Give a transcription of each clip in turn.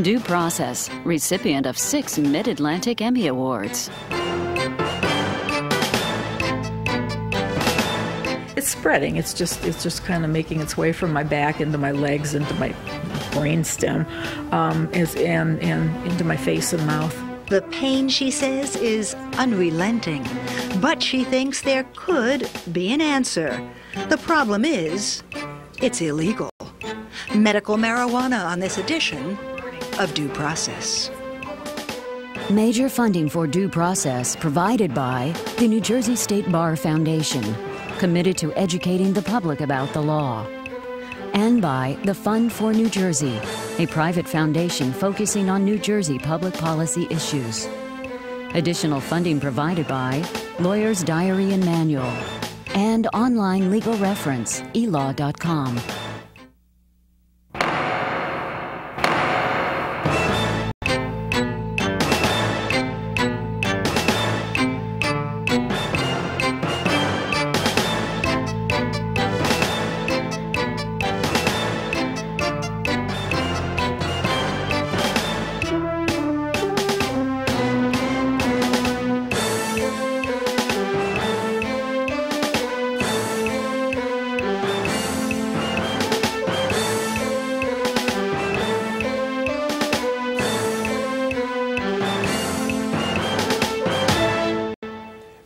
Due Process, recipient of six Mid Atlantic Emmy Awards. It's spreading. It's just it's just kind of making its way from my back into my legs, into my brainstem, um, and and into my face and mouth. The pain, she says, is unrelenting, but she thinks there could be an answer. The problem is, it's illegal. Medical marijuana on this edition of Due Process. Major funding for Due Process provided by the New Jersey State Bar Foundation, committed to educating the public about the law, and by the Fund for New Jersey, a private foundation focusing on New Jersey public policy issues. Additional funding provided by Lawyer's Diary and Manual and online legal reference, elaw.com.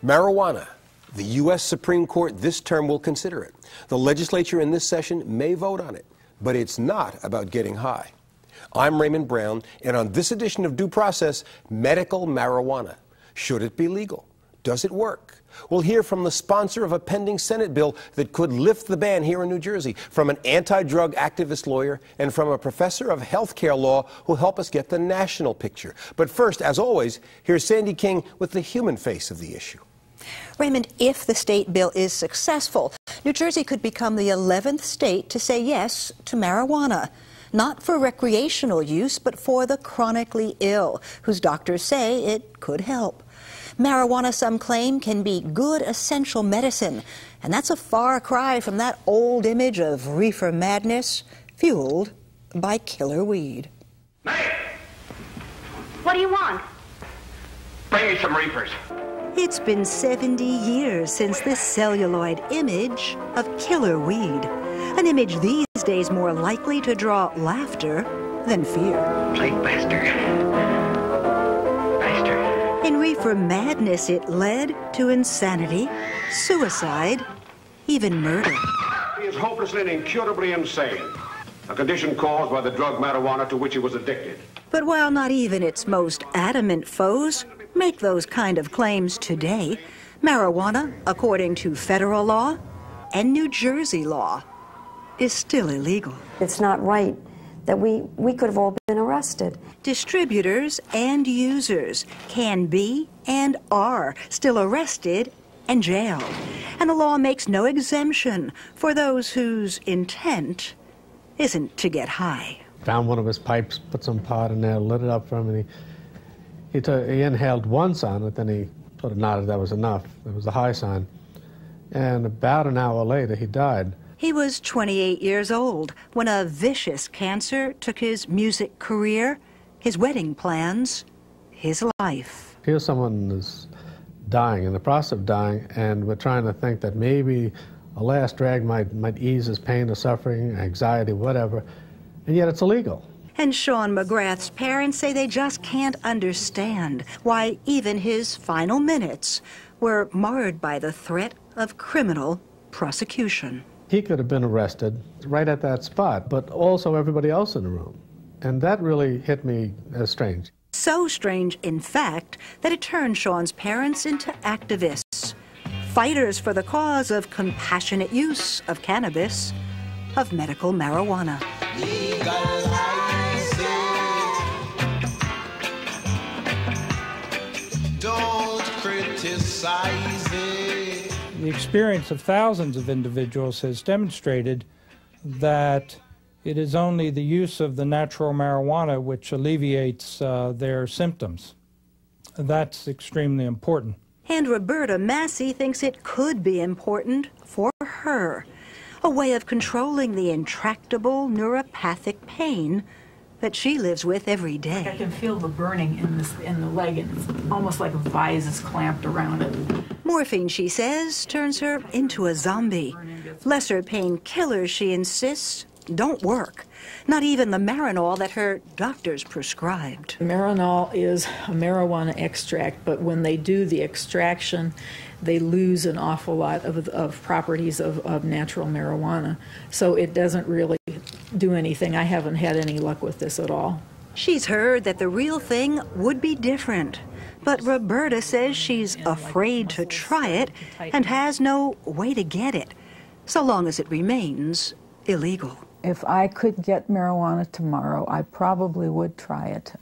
Marijuana. The U.S. Supreme Court this term will consider it. The legislature in this session may vote on it, but it's not about getting high. I'm Raymond Brown, and on this edition of Due Process, medical marijuana. Should it be legal? Does it work? We'll hear from the sponsor of a pending Senate bill that could lift the ban here in New Jersey, from an anti drug activist lawyer, and from a professor of healthcare law who'll help us get the national picture. But first, as always, here's Sandy King with the human face of the issue. Raymond, if the state bill is successful, New Jersey could become the 11th state to say yes to marijuana. Not for recreational use, but for the chronically ill, whose doctors say it could help. Marijuana, some claim, can be good essential medicine, and that's a far cry from that old image of reefer madness fueled by killer weed. May! What do you want? Bring me some reefers. It's been 70 years since this celluloid image of killer weed. An image these days more likely to draw laughter than fear. Play faster. Faster. In reefer madness, it led to insanity, suicide, even murder. He is hopelessly and incurably insane, a condition caused by the drug marijuana to which he was addicted. But while not even its most adamant foes make those kind of claims today. Marijuana, according to federal law and New Jersey law, is still illegal. It's not right that we, we could have all been arrested. Distributors and users can be and are still arrested and jailed. And the law makes no exemption for those whose intent isn't to get high. Found one of his pipes, put some pot in there, lit it up for him, and he he, took, he inhaled once on it, then he sort of nodded that was enough. It was the high sign. And about an hour later, he died. He was 28 years old when a vicious cancer took his music career, his wedding plans, his life. Here's someone who's dying, in the process of dying, and we're trying to think that maybe a last drag might, might ease his pain or suffering, anxiety, whatever, and yet it's illegal. And Sean McGrath's parents say they just can't understand why even his final minutes were marred by the threat of criminal prosecution. He could have been arrested right at that spot, but also everybody else in the room. And that really hit me as strange. So strange, in fact, that it turned Sean's parents into activists, fighters for the cause of compassionate use of cannabis, of medical marijuana. The experience of thousands of individuals has demonstrated that it is only the use of the natural marijuana which alleviates uh, their symptoms. That's extremely important. And Roberta Massey thinks it could be important for her, a way of controlling the intractable neuropathic pain that she lives with every day. I can feel the burning in, this, in the leg, and it's almost like a vise is clamped around it. Morphine, she says, turns her into a zombie. Lesser painkillers, she insists, don't work. Not even the Marinol that her doctors prescribed. Marinol is a marijuana extract, but when they do the extraction, they lose an awful lot of, of properties of, of natural marijuana. So it doesn't really do anything. I haven't had any luck with this at all. She's heard that the real thing would be different. But Roberta says she's afraid to try it and has no way to get it, so long as it remains illegal. If I could get marijuana tomorrow, I probably would try it.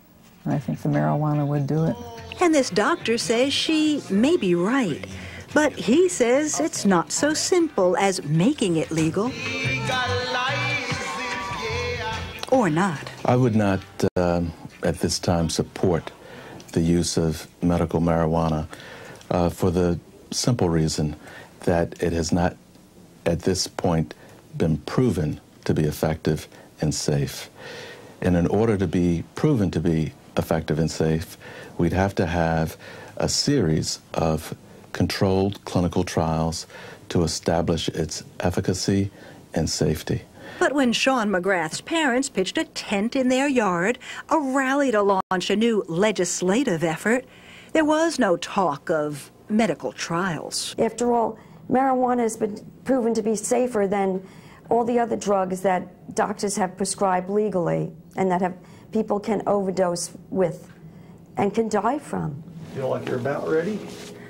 And I think the marijuana would do it. And this doctor says she may be right. But he says it's not so simple as making it legal. Or not. I would not, um, at this time, support the use of medical marijuana uh, for the simple reason that it has not, at this point, been proven to be effective and safe. And in order to be proven to be effective and safe, we'd have to have a series of controlled clinical trials to establish its efficacy and safety. But when Sean McGrath's parents pitched a tent in their yard, a rally to launch a new legislative effort, there was no talk of medical trials. After all, marijuana has been proven to be safer than all the other drugs that doctors have prescribed legally and that have people can overdose with and can die from. Feel like you're about ready?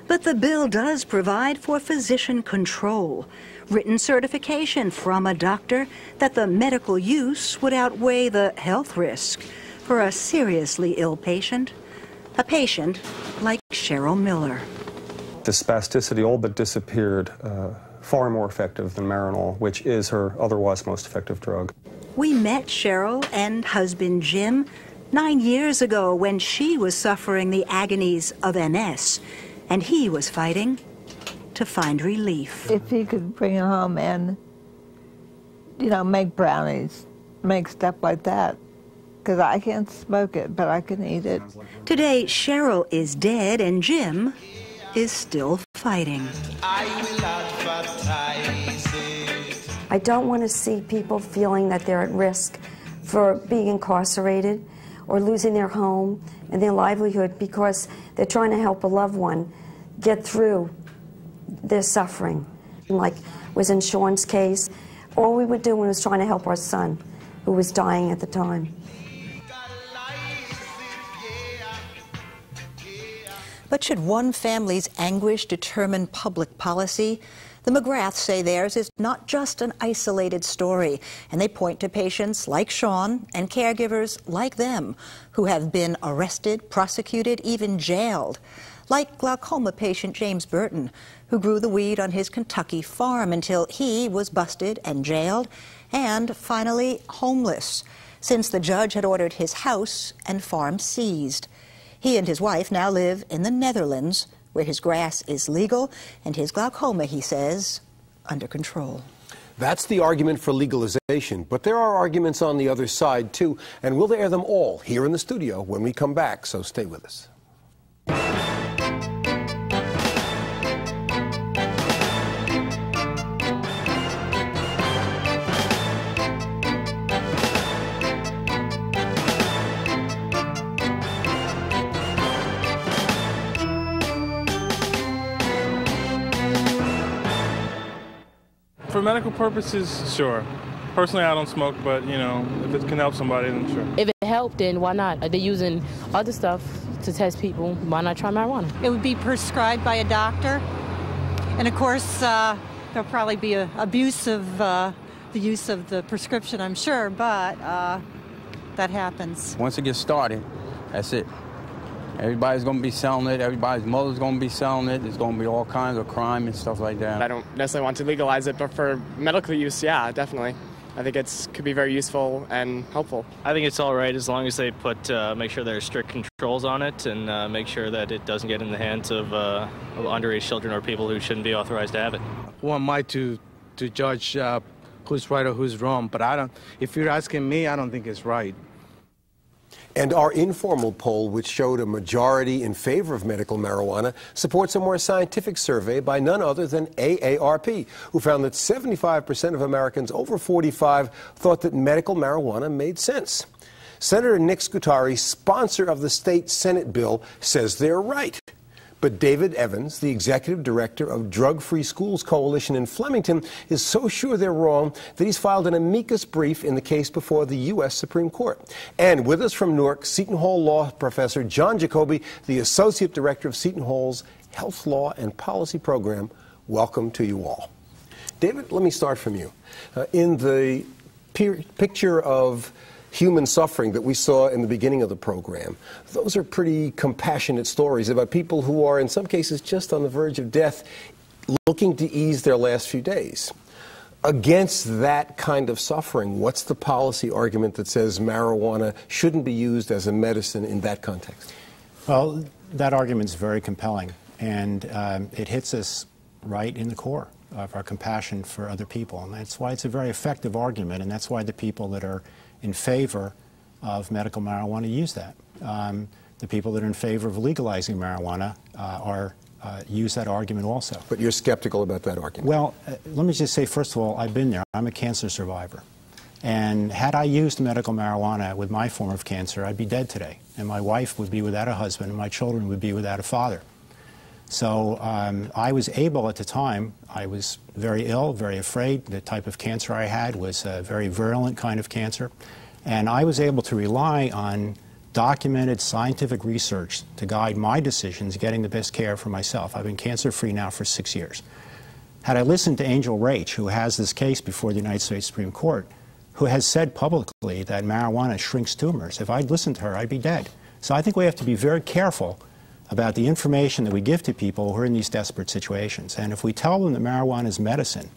But the bill does provide for physician control, written certification from a doctor that the medical use would outweigh the health risk for a seriously ill patient, a patient like Cheryl Miller. The spasticity all but disappeared, uh, far more effective than Marinol, which is her otherwise most effective drug. We met Cheryl and husband Jim nine years ago when she was suffering the agonies of MS and he was fighting to find relief. If he could bring it home and, you know, make brownies, make stuff like that, because I can't smoke it, but I can eat it. Today, Cheryl is dead and Jim is still fighting. I don't want to see people feeling that they're at risk for being incarcerated or losing their home and their livelihood because they're trying to help a loved one get through their suffering. Like was in Sean's case, all we were doing was trying to help our son, who was dying at the time. But should one family's anguish determine public policy? The McGraths say theirs is not just an isolated story, and they point to patients like Sean and caregivers like them who have been arrested, prosecuted, even jailed. Like glaucoma patient James Burton, who grew the weed on his Kentucky farm until he was busted and jailed, and finally homeless, since the judge had ordered his house and farm seized. He and his wife now live in the Netherlands, where his grass is legal and his glaucoma, he says, under control. That's the argument for legalization, but there are arguments on the other side too, and we'll air them all here in the studio when we come back, so stay with us. For medical purposes, sure. Personally, I don't smoke, but you know, if it can help somebody, then sure. If it helped, then why not? Are They're using other stuff to test people. Why not try marijuana? It would be prescribed by a doctor, and of course, uh, there'll probably be a abuse of uh, the use of the prescription, I'm sure, but uh, that happens. Once it gets started, that's it. Everybody's going to be selling it. Everybody's mother's going to be selling it. There's going to be all kinds of crime and stuff like that. I don't necessarily want to legalize it, but for medical use, yeah, definitely. I think it could be very useful and helpful. I think it's all right as long as they put uh, make sure there are strict controls on it and uh, make sure that it doesn't get in the hands of, uh, of underage children or people who shouldn't be authorized to have it. Who am I to to judge uh, who's right or who's wrong? But I don't. If you're asking me, I don't think it's right. And our informal poll, which showed a majority in favor of medical marijuana, supports a more scientific survey by none other than AARP, who found that 75% of Americans over 45 thought that medical marijuana made sense. Senator Nick Scutari, sponsor of the state Senate bill, says they're right. But David Evans, the executive director of Drug Free Schools Coalition in Flemington, is so sure they're wrong that he's filed an amicus brief in the case before the U.S. Supreme Court. And with us from Newark, Seton Hall law professor John Jacobi, the associate director of Seton Hall's Health Law and Policy Program. Welcome to you all. David, let me start from you. Uh, in the picture of human suffering that we saw in the beginning of the program. Those are pretty compassionate stories about people who are, in some cases, just on the verge of death, looking to ease their last few days. Against that kind of suffering, what's the policy argument that says marijuana shouldn't be used as a medicine in that context? Well, that argument is very compelling, and um, it hits us right in the core of our compassion for other people. And that's why it's a very effective argument, and that's why the people that are in favor of medical marijuana use that. Um, the people that are in favor of legalizing marijuana uh, are uh, use that argument also. But you're skeptical about that argument. Well, uh, let me just say, first of all, I've been there. I'm a cancer survivor. And had I used medical marijuana with my form of cancer, I'd be dead today. And my wife would be without a husband, and my children would be without a father. So um, I was able at the time, I was very ill, very afraid. The type of cancer I had was a very virulent kind of cancer. And I was able to rely on documented scientific research to guide my decisions getting the best care for myself. I've been cancer free now for six years. Had I listened to Angel Raich, who has this case before the United States Supreme Court, who has said publicly that marijuana shrinks tumors, if I'd listened to her, I'd be dead. So I think we have to be very careful about the information that we give to people who are in these desperate situations. And if we tell them that marijuana is medicine,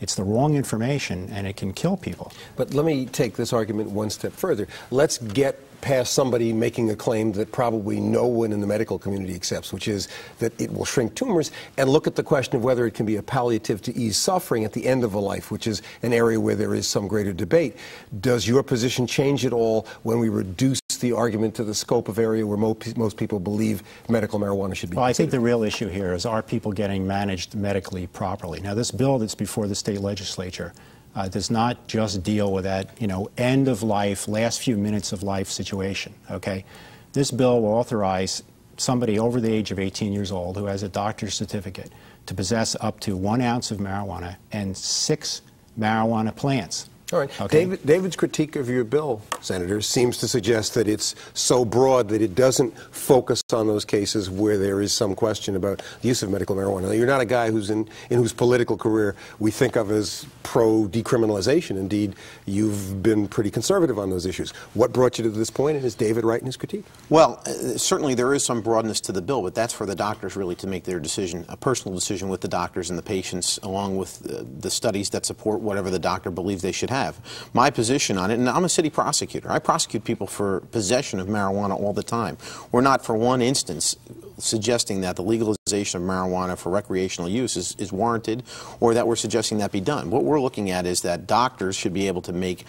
it's the wrong information and it can kill people. But let me take this argument one step further. Let's get past somebody making a claim that probably no one in the medical community accepts, which is that it will shrink tumors, and look at the question of whether it can be a palliative to ease suffering at the end of a life, which is an area where there is some greater debate. Does your position change at all when we reduce the argument to the scope of area where most, most people believe medical marijuana should be Well? I think the real issue here is are people getting managed medically properly? Now, this bill that's before the state legislature uh, does not just deal with that, you know, end of life, last few minutes of life situation, okay? This bill will authorize somebody over the age of 18 years old who has a doctor's certificate to possess up to one ounce of marijuana and six marijuana plants. All right. Okay. David, David's critique of your bill, Senator, seems to suggest that it's so broad that it doesn't focus on those cases where there is some question about the use of medical marijuana. Now, you're not a guy who's in, in whose political career we think of as pro decriminalization. Indeed, you've been pretty conservative on those issues. What brought you to this point, and is David right in his critique? Well, uh, certainly there is some broadness to the bill, but that's for the doctors really to make their decision, a personal decision with the doctors and the patients, along with uh, the studies that support whatever the doctor believes they should have have. My position on it, and I'm a city prosecutor. I prosecute people for possession of marijuana all the time. We're not for one instance suggesting that the legalization of marijuana for recreational use is, is warranted or that we're suggesting that be done. What we're looking at is that doctors should be able to make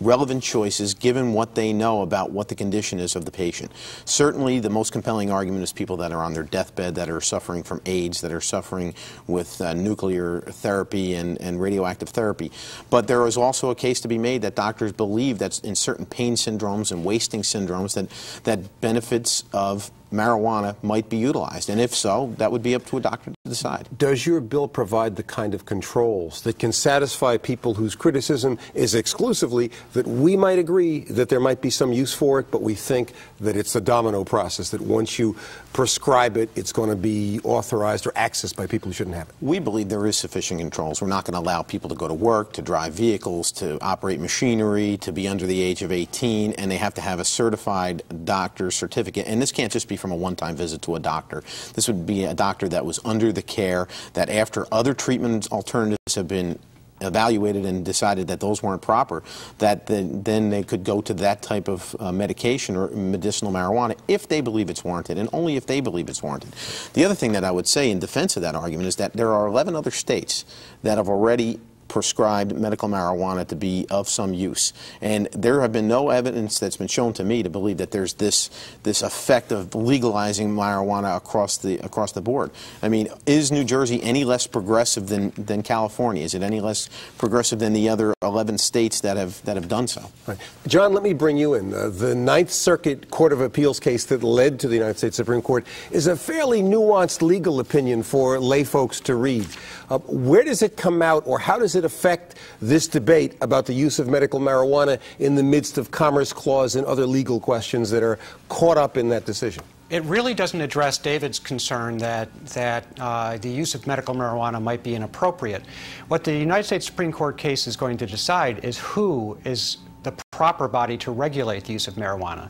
relevant choices given what they know about what the condition is of the patient. Certainly, the most compelling argument is people that are on their deathbed, that are suffering from AIDS, that are suffering with uh, nuclear therapy and, and radioactive therapy. But there is also a case to be made that doctors believe that in certain pain syndromes and wasting syndromes that, that benefits of marijuana might be utilized. And if so, that would be up to a doctor to decide. Does your bill provide the kind of controls that can satisfy people whose criticism is exclusively that we might agree that there might be some use for it, but we think that it's a domino process, that once you prescribe it, it's going to be authorized or accessed by people who shouldn't have it? We believe there is sufficient controls. We're not going to allow people to go to work, to drive vehicles, to operate machinery, to be under the age of 18, and they have to have a certified doctor's certificate. And this can't just be from a one-time visit to a doctor. This would be a doctor that was under the care, that after other treatment alternatives have been evaluated and decided that those weren't proper, that then, then they could go to that type of uh, medication or medicinal marijuana if they believe it's warranted, and only if they believe it's warranted. The other thing that I would say in defense of that argument is that there are 11 other states that have already prescribed medical marijuana to be of some use. And there have been no evidence that's been shown to me to believe that there's this this effect of legalizing marijuana across the across the board. I mean, is New Jersey any less progressive than than California? Is it any less progressive than the other 11 states that have that have done so? Right. John, let me bring you in. Uh, the Ninth Circuit Court of Appeals case that led to the United States Supreme Court is a fairly nuanced legal opinion for lay folks to read. Uh, where does it come out, or how does it affect this debate about the use of medical marijuana in the midst of Commerce Clause and other legal questions that are caught up in that decision? It really doesn't address David's concern that, that uh, the use of medical marijuana might be inappropriate. What the United States Supreme Court case is going to decide is who is the proper body to regulate the use of marijuana.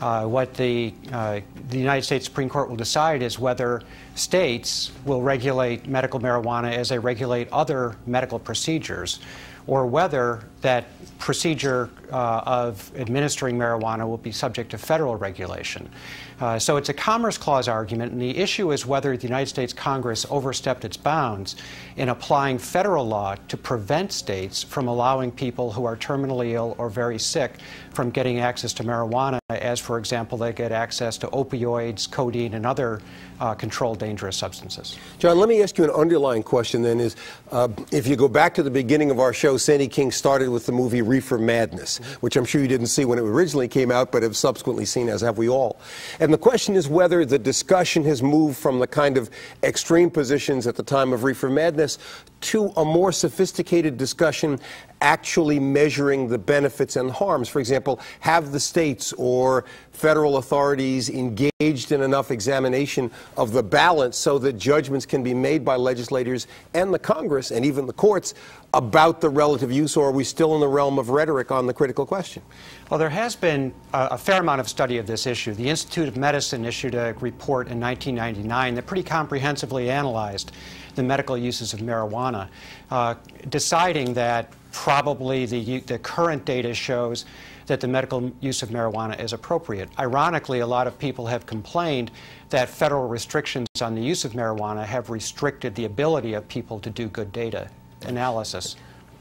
Uh, what the, uh, the United States Supreme Court will decide is whether states will regulate medical marijuana as they regulate other medical procedures, or whether that procedure uh, of administering marijuana will be subject to federal regulation. Uh, so it's a Commerce Clause argument, and the issue is whether the United States Congress overstepped its bounds in applying federal law to prevent states from allowing people who are terminally ill or very sick from getting access to marijuana, as, for example, they get access to opioids, codeine, and other uh, controlled dangerous substances. John, let me ask you an underlying question then is uh, if you go back to the beginning of our show, Sandy King started with the movie Reefer Madness, mm-hmm. which I'm sure you didn't see when it originally came out, but have subsequently seen, as have we all. And the question is whether the discussion has moved from the kind of extreme positions at the time of Reefer Madness to a more sophisticated discussion actually measuring the benefits and harms. For example, have the states or federal authorities engaged in enough examination of the balance so that judgments can be made by legislators and the Congress and even the courts about the relative use, or are we still in the realm of rhetoric on the critical question? Well, there has been a, fair amount of study of this issue. The Institute of Medicine issued a report in 1999 that pretty comprehensively analyzed the medical uses of marijuana, uh, deciding that probably the, the current data shows that the medical use of marijuana is appropriate. Ironically, a lot of people have complained that federal restrictions on the use of marijuana have restricted the ability of people to do good data analysis.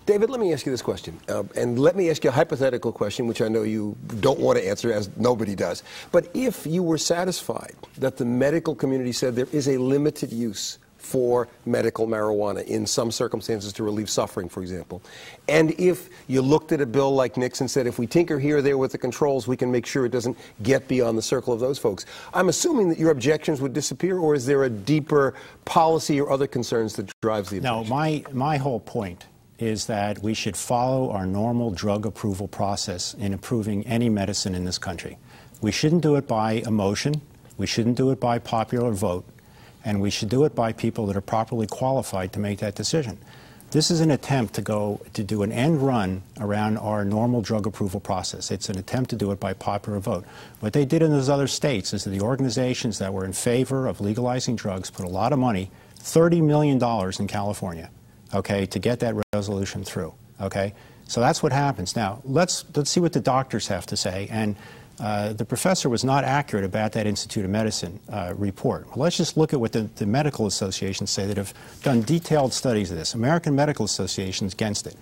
David, let me ask you this question. Uh, and let me ask you a hypothetical question, which I know you don't want to answer, as nobody does. But if you were satisfied that the medical community said there is a limited use for medical marijuana in some circumstances to relieve suffering, for example. And if you looked at a bill like Nixon said, if we tinker here or there with the controls, we can make sure it doesn't get beyond the circle of those folks. I'm assuming that your objections would disappear, or is there a deeper policy or other concerns that drives the objection? No, my, my whole point is that we should follow our normal drug approval process in approving any medicine in this country. We shouldn't do it by emotion. We shouldn't do it by popular vote and we should do it by people that are properly qualified to make that decision. This is an attempt to go to do an end run around our normal drug approval process. It's an attempt to do it by popular vote. What they did in those other states is that the organizations that were in favor of legalizing drugs put a lot of money, $30 million in California, okay, to get that resolution through. Okay? So that's what happens. Now, let's, let's see what the doctors have to say. And uh, the professor was not accurate about that Institute of Medicine uh, report. Well, let's just look at what the, the, medical associations say that have done detailed studies of this. American Medical Association is against it.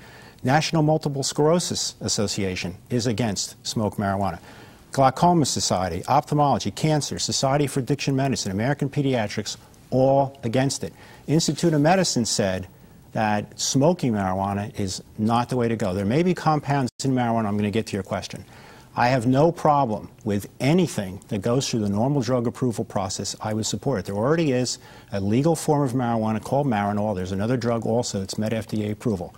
National Multiple Sclerosis Association is against smoke marijuana. Glaucoma Society, Ophthalmology, Cancer, Society for Addiction Medicine, American Pediatrics, all against it. Institute of Medicine said that smoking marijuana is not the way to go. There may be compounds in marijuana. I'm going to get to your question. I have no problem with anything that goes through the normal drug approval process. I would support it. There already is a legal form of marijuana called Marinol. There's another drug also that's met FDA approval.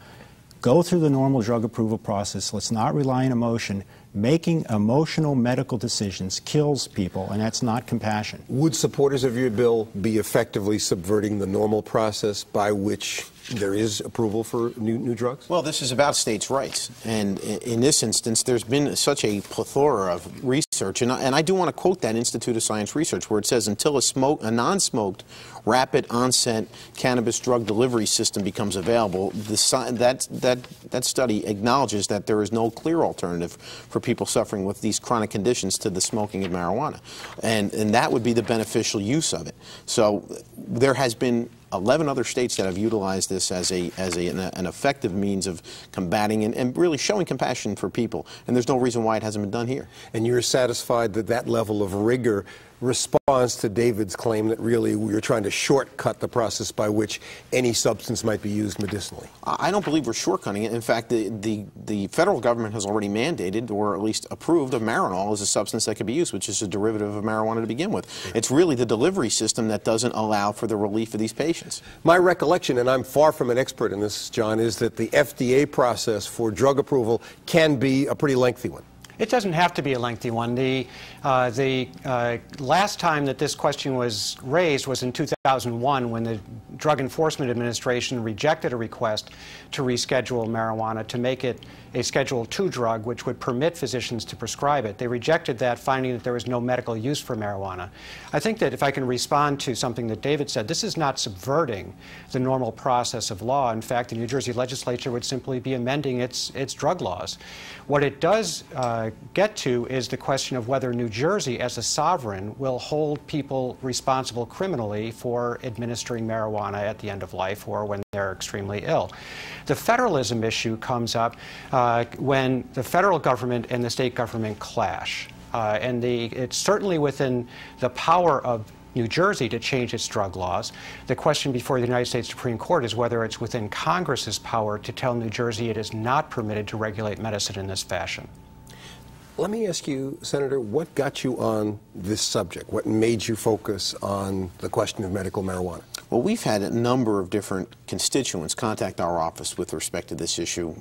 Go through the normal drug approval process. Let's not rely on emotion. Making emotional medical decisions kills people, and that's not compassion. Would supporters of your bill be effectively subverting the normal process by which there is approval for new, new drugs? Well, this is about states' rights. And in this instance, there's been such a plethora of research. And I, and I do want to quote that Institute of Science Research where it says until a, smoke, a non smoked rapid onset cannabis drug delivery system becomes available, the, that, that, that study acknowledges that there is no clear alternative for people suffering with these chronic conditions to the smoking of marijuana. And, and that would be the beneficial use of it. So there has been 11 other states that have utilized this as a as a, an, effective means of combating and, and really showing compassion for people. And there's no reason why it hasn't been done here. And you're satisfied that that level of rigor responds to David's claim that really we're trying to shortcut the process by which any substance might be used medicinally? I don't believe we're shortcutting it. In fact, the, the, the federal government has already mandated or at least approved of Marinol as a substance that could be used, which is a derivative of marijuana to begin with. It's really the delivery system that doesn't allow for the relief of these patients. My recollection, and I'm far from an expert in this, John, is that the FDA process for drug approval can be a pretty lengthy one. It doesn't have to be a lengthy one. The, uh, the uh, last time that this question was raised was in 2001 when the Drug Enforcement Administration rejected a request to reschedule marijuana to make it a Schedule II drug, which would permit physicians to prescribe it. They rejected that, finding that there was no medical use for marijuana. I think that if I can respond to something that David said, this is not subverting the normal process of law. In fact, the New Jersey legislature would simply be amending its, its drug laws. What it does uh, get to is the question of whether New Jersey, as a sovereign, will hold people responsible criminally for administering marijuana at the end of life or when they're extremely ill. The federalism issue comes up uh, when the federal government and the state government clash. Uh, and the, it's certainly within the power of New Jersey to change its drug laws. The question before the United States Supreme Court is whether it's within Congress's power to tell New Jersey it is not permitted to regulate medicine in this fashion. Let me ask you, Senator, what got you on this subject? What made you focus on the question of medical marijuana? Well, we've had a number of different constituents contact our office with respect to this issue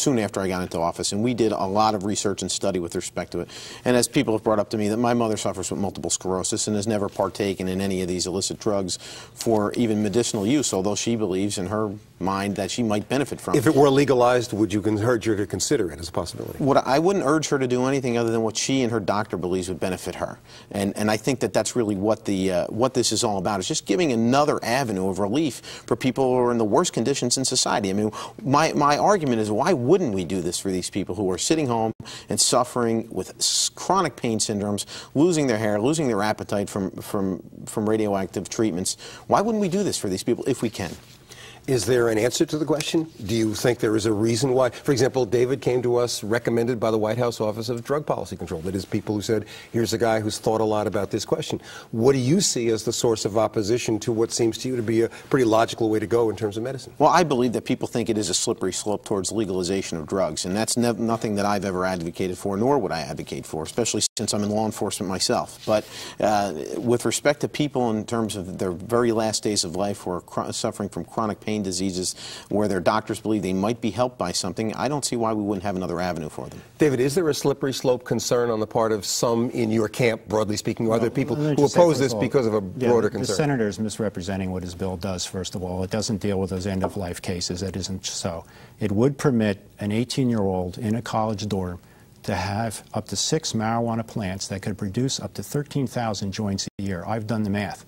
soon after I got into office, and we did a lot of research and study with respect to it. And as people have brought up to me, that my mother suffers with multiple sclerosis and has never partaken in any of these illicit drugs for even medicinal use, although she believes in her mind that she might benefit from If it were legalized, would you urge her to consider it as a possibility? What I wouldn't urge her to do anything other than what she and her doctor believes would benefit her, and and I think that that's really what the uh, what this is all about. Is just giving another avenue of relief for people who are in the worst conditions in society. I mean, my my argument is why wouldn't we do this for these people who are sitting home and suffering with chronic pain syndromes, losing their hair, losing their appetite from from from radioactive treatments? Why wouldn't we do this for these people if we can? Is there an answer to the question? Do you think there is a reason why? For example, David came to us recommended by the White House Office of Drug Policy Control. That is, people who said, here's a guy who's thought a lot about this question. What do you see as the source of opposition to what seems to you to be a pretty logical way to go in terms of medicine? Well, I believe that people think it is a slippery slope towards legalization of drugs, and that's nothing that I've ever advocated for, nor would I advocate for, especially since I'm in law enforcement myself. But uh, with respect to people in terms of their very last days of life who are suffering from chronic pain diseases, where their doctors believe they might be helped by something, I don't see why we wouldn't have another avenue for them. David, is there a slippery slope concern on the part of some in your camp, broadly speaking? Or are there people who oppose this all, because of a yeah, broader the concern? senator is misrepresenting what his bill does, first of all. It doesn't deal with those end of life cases. That isn't so. It would permit an 18 year old in a college dorm to have up to six marijuana plants that could produce up to 13,000 joints a year. I've done the math.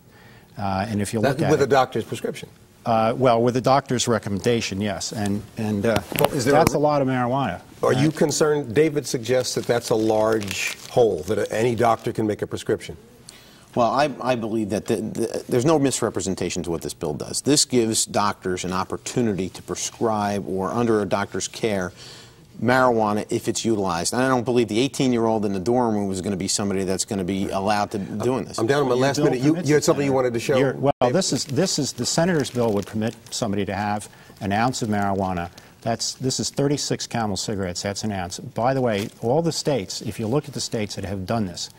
Uh, and if you That- look at with it, a doctor's prescription. Uh, well, with a doctor's recommendation, yes, and and uh, is there that's a- a, lot of marijuana. Are you concerned? David suggests that that's a large hole, that any doctor can make a prescription. Well, I, I believe that the, the, there's no misrepresentation to what this bill does. This gives doctors an opportunity to prescribe or under a doctor's care marijuana if it's utilized. And I don't believe the 18-year-old in the dorm room is going to be somebody that's going to be allowed to be doing this. I'm down to my last minute. You, you had something you wanted to show? You're- well, this is this is the senator's bill would permit somebody to have an ounce of marijuana. That's this is 36 Camel cigarettes. That's an ounce. By the way, all the states, if you look at the states that have done this,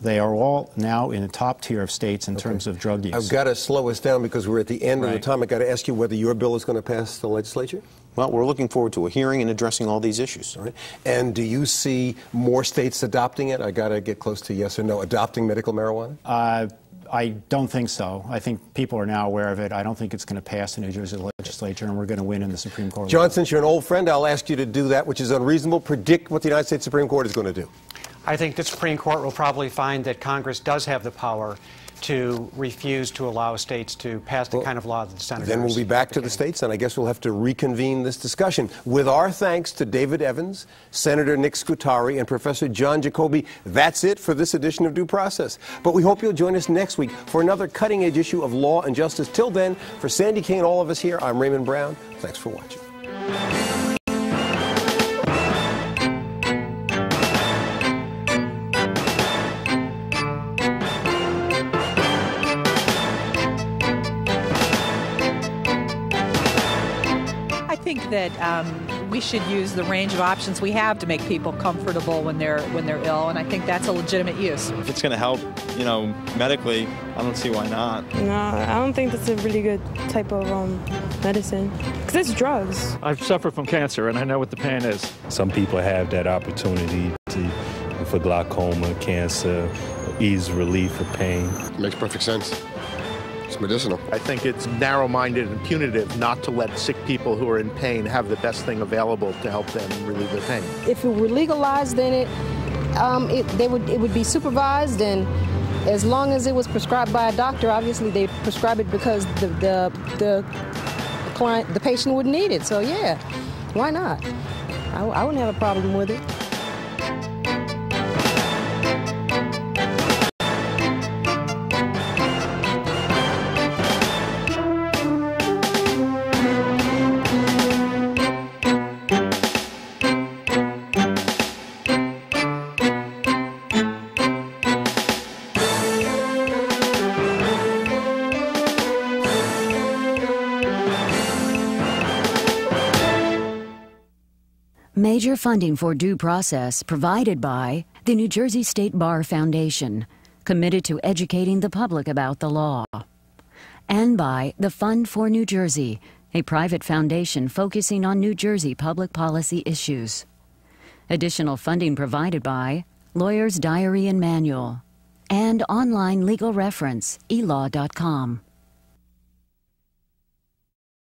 they are all now in the top tier of states in terms of drug use. I've got to slow us down because we're at the end of the time. I've got to ask you whether your bill is going to pass the legislature. Well, we're looking forward to a hearing and addressing all these issues. All right. And do you see more states adopting it? I got to get close to yes or no. Adopting medical marijuana? Uh, I don't think so. I think people are now aware of it. I don't think it's going to pass the New Jersey legislature, and we're going to win in the Supreme Court. John, since you're an old friend, I'll ask you to do that, which is unreasonable. Predict what the United States Supreme Court is going to do. I think the Supreme Court will probably find that Congress does have the power to refuse to allow states to pass the kind of law that the senators. Then we'll be back to the states, and I guess we'll have to reconvene this discussion. With our thanks to David Evans, Senator Nick Scutari, and Professor John Jacobi, that's it for this edition of Due Process. But we hope you'll join us next week for another cutting edge issue of law and justice. Till then, for Sandy Kane, all of us here, I'm Raymond Brown. Thanks for watching. That um, we should use the range of options we have to make people comfortable when they're when they're ill, and I think that's a legitimate use. If it's going to help, you know, medically, I don't see why not. No, I don't think that's a really good type of um, medicine because it's drugs. I've suffered from cancer and I know what the pain is. Some people have that opportunity to, for glaucoma, cancer, ease relief of pain. Makes perfect sense. It's medicinal. I think it's narrow minded and punitive not to let sick people who are in pain have the best thing available to help them relieve their pain. If it were legalized, then it, um, it, they would, it would be supervised, and as long as it was prescribed by a doctor, obviously they prescribe it because the, the, the client, the patient would need it. So, yeah, why not? I, I wouldn't have a problem with it. Major funding for due process provided by the New Jersey State Bar Foundation, committed to educating the public about the law, and by the Fund for New Jersey, a private foundation focusing on New Jersey public policy issues. Additional funding provided by Lawyer's Diary and Manual and online legal reference, elaw.com.